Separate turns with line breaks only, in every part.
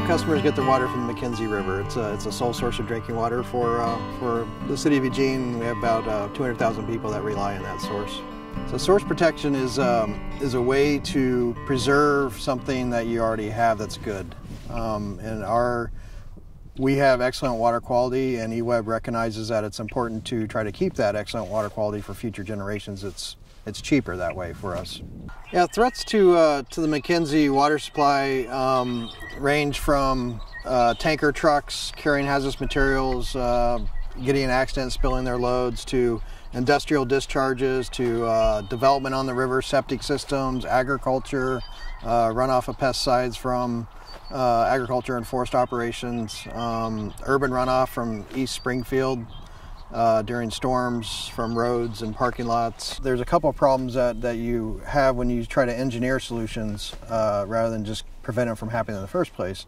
customers get their water from the McKenzie River. It's a, it's a sole source of drinking water for, uh, for the city of Eugene. We have about uh, 200,000 people that rely on that source. So source protection is, um, is a way to preserve something that you already have that's good. Um, and our, we have excellent water quality and EWEB recognizes that it's important to try to keep that excellent water quality for future generations. It's, it's cheaper that way for us. Yeah, threats to uh, to the McKenzie water supply um, range from uh, tanker trucks carrying hazardous materials, uh, getting in accidents, spilling their loads, to industrial discharges, to uh, development on the river, septic systems, agriculture, uh, runoff of pesticides from uh, agriculture and forest operations, um, urban runoff from East Springfield uh, during storms from roads and parking lots. There's a couple of problems that, that you have when you try to engineer solutions uh, rather than just prevent them from happening in the first place.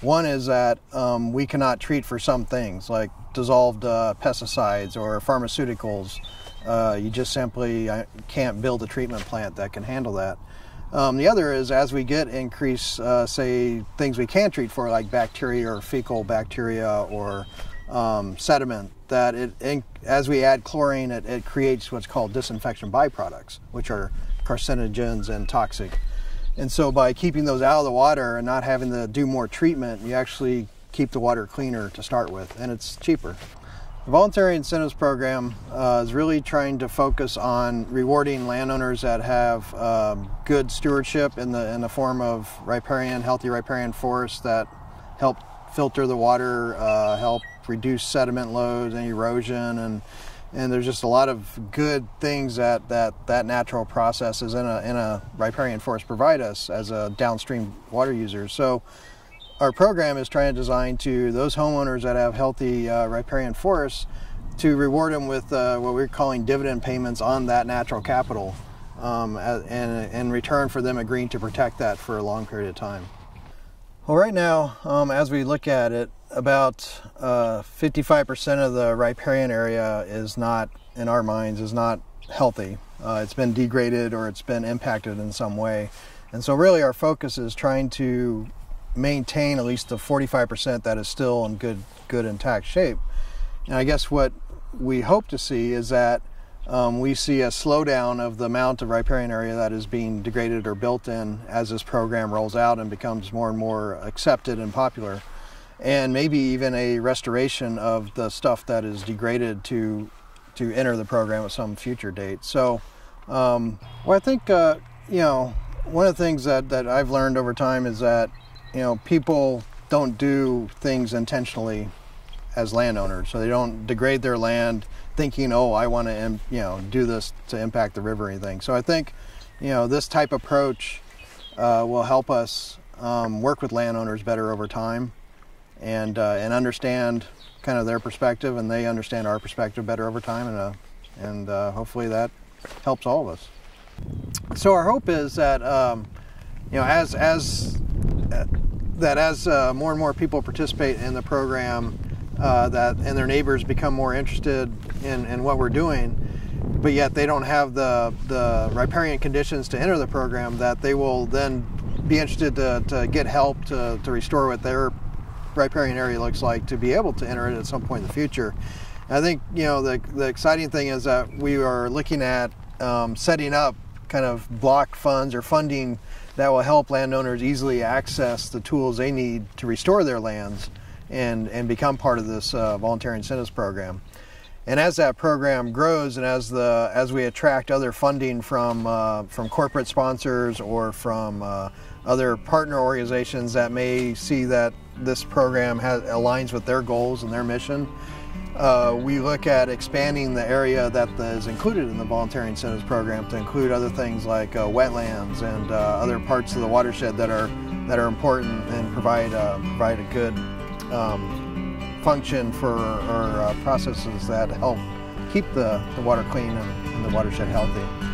One is that um, we cannot treat for some things like dissolved uh, pesticides or pharmaceuticals. Uh, you just simply uh, can't build a treatment plant that can handle that. Um, the other is as we get increase, uh, say, things we can treat for like bacteria or fecal bacteria or um, sediment that it, as we add chlorine, it, it, creates what's called disinfection byproducts, which are carcinogens and toxic. And so by keeping those out of the water and not having to do more treatment, you actually keep the water cleaner to start with, and it's cheaper. The Voluntary Incentives Program uh, is really trying to focus on rewarding landowners that have um, good stewardship in the in the form of riparian, healthy riparian forests that help filter the water, uh, help reduce sediment loads and erosion and and there's just a lot of good things that that, that natural processes in a, in a riparian forest provide us as a downstream water user. So our program is trying to design to those homeowners that have healthy uh, riparian forests to reward them with uh, what we're calling dividend payments on that natural capital um, and in return for them agreeing to protect that for a long period of time. Well, right now, um, as we look at it, about 55% uh, of the riparian area is not, in our minds, is not healthy. Uh, it's been degraded or it's been impacted in some way. And so, really, our focus is trying to maintain at least the 45% that is still in good, good intact shape. And I guess what we hope to see is that um, we see a slowdown of the amount of riparian area that is being degraded or built in as this program rolls out and becomes more and more accepted and popular. And maybe even a restoration of the stuff that is degraded to to enter the program at some future date. So, um, well, I think uh, you know one of the things that, that I've learned over time is that you know people don't do things intentionally as landowners, so they don't degrade their land thinking, oh, I want to, you know, do this to impact the river or anything. So I think, you know, this type approach uh, will help us um, work with landowners better over time, and uh, and understand kind of their perspective, and they understand our perspective better over time, and uh, and uh, hopefully that helps all of us. So our hope is that um, you know as as uh, that as uh, more and more people participate in the program, uh, that and their neighbors become more interested in, in what we're doing, but yet they don't have the, the riparian conditions to enter the program, that they will then be interested to, to get help to, to restore what their riparian area looks like to be able to enter it at some point in the future. I think you know the, the exciting thing is that we are looking at um, setting up kind of block funds or funding that will help landowners easily access the tools they need to restore their lands and, and become part of this uh, voluntary incentives program. And as that program grows, and as the as we attract other funding from uh, from corporate sponsors or from uh, other partner organizations that may see that this program has, aligns with their goals and their mission, uh, we look at expanding the area that is included in the voluntary incentives program to include other things like uh, wetlands and uh, other parts of the watershed that are that are important and provide uh, provide a good um, function for or uh, processes that help keep the, the water clean and, and the watershed healthy.